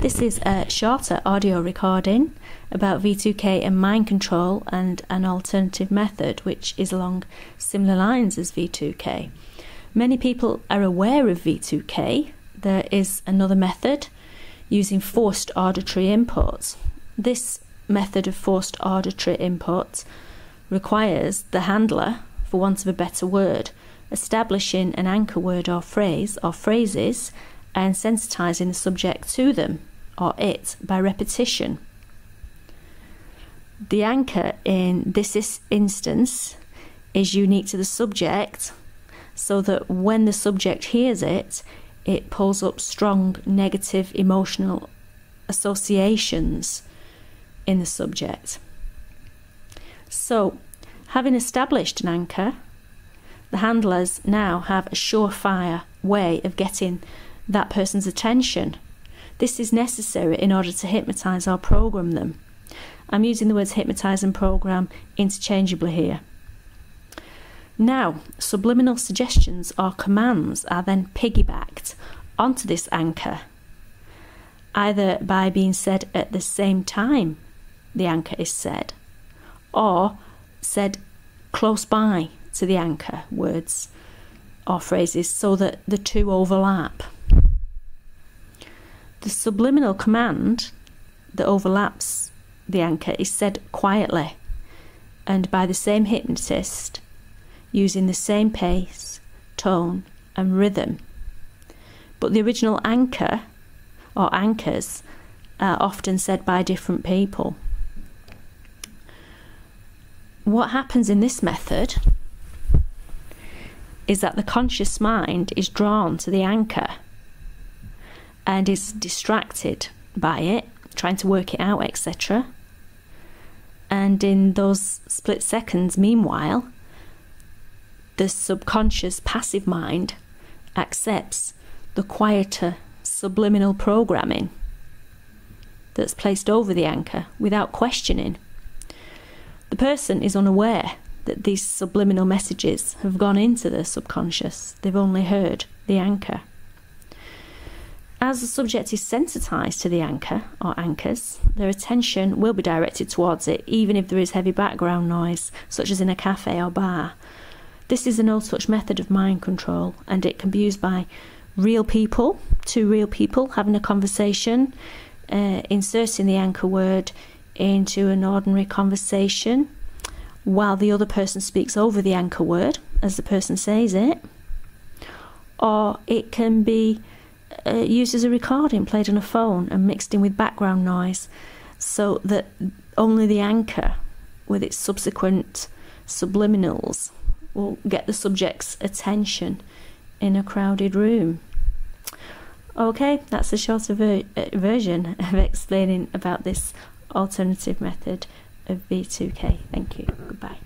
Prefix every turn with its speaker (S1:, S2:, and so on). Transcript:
S1: This is a shorter audio recording about V2K and mind control and an alternative method which is along similar lines as V2K. Many people are aware of V2K. There is another method using forced auditory inputs. This method of forced auditory inputs requires the handler, for want of a better word, establishing an anchor word or phrase or phrases and sensitizing the subject to them or it by repetition. The anchor in this instance is unique to the subject so that when the subject hears it, it pulls up strong negative emotional associations in the subject. So, having established an anchor, the handlers now have a surefire way of getting that person's attention. This is necessary in order to hypnotize or program them. I'm using the words hypnotize and program interchangeably here. Now, subliminal suggestions or commands are then piggybacked onto this anchor, either by being said at the same time the anchor is said, or said close by to the anchor words or phrases so that the two overlap. The subliminal command that overlaps the anchor is said quietly and by the same hypnotist using the same pace, tone, and rhythm. But the original anchor or anchors are often said by different people. What happens in this method is that the conscious mind is drawn to the anchor and is distracted by it, trying to work it out, etc. And in those split seconds, meanwhile, the subconscious passive mind accepts the quieter subliminal programming that's placed over the anchor without questioning. The person is unaware that these subliminal messages have gone into the subconscious, they've only heard the anchor. As the subject is sensitized to the anchor or anchors, their attention will be directed towards it, even if there is heavy background noise, such as in a cafe or bar. This is an old touch method of mind control, and it can be used by real people, two real people having a conversation, uh, inserting the anchor word into an ordinary conversation while the other person speaks over the anchor word as the person says it, or it can be uh, used as a recording played on a phone and mixed in with background noise so that only the anchor with its subsequent subliminals will get the subject's attention in a crowded room. Okay, that's a shorter ver- uh, version of explaining about this alternative method of V2K. Thank you. Goodbye.